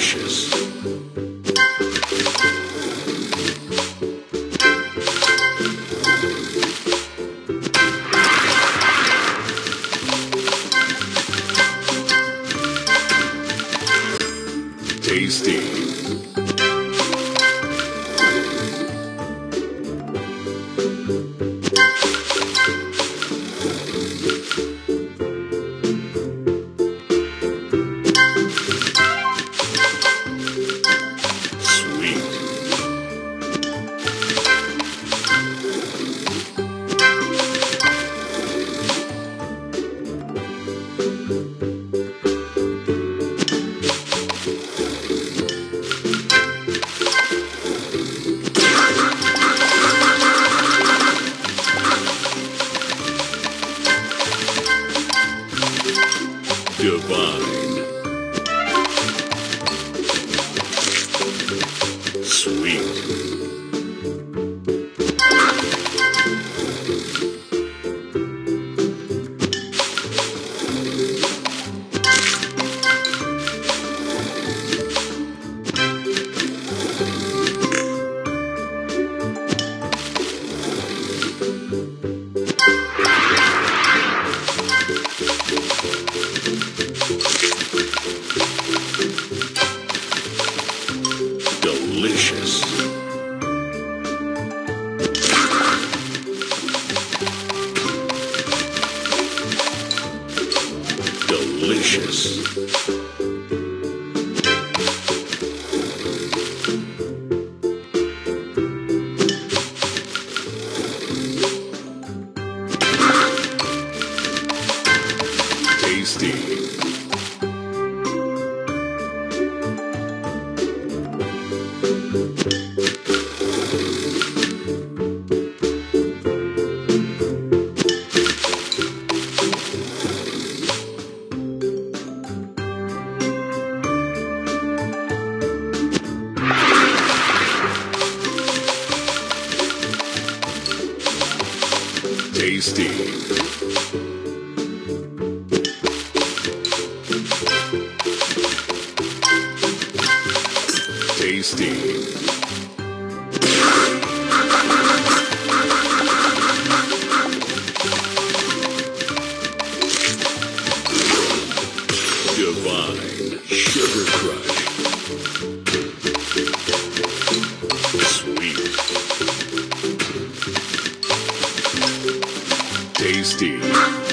delicious. Tasty. divine. Sweet. Delicious. Tasty. Tasty. Tasty. Tasty.